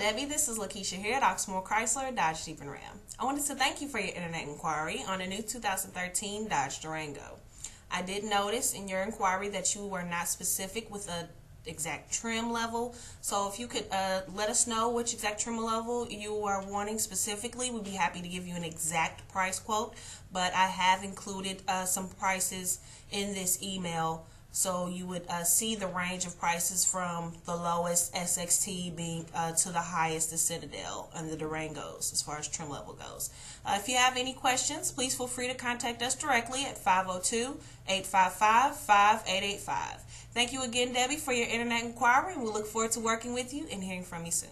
Debbie. This is Lakeisha here at Oxmoor Chrysler Dodge Jeep and Ram. I wanted to thank you for your internet inquiry on a new 2013 Dodge Durango. I did notice in your inquiry that you were not specific with a exact trim level. So if you could uh, let us know which exact trim level you are wanting specifically, we'd be happy to give you an exact price quote. But I have included uh, some prices in this email so you would uh, see the range of prices from the lowest SXT being uh, to the highest the Citadel and the Durangos as far as trim level goes. Uh, if you have any questions, please feel free to contact us directly at 502-855-5885. Thank you again, Debbie, for your internet inquiry, and we look forward to working with you and hearing from you soon.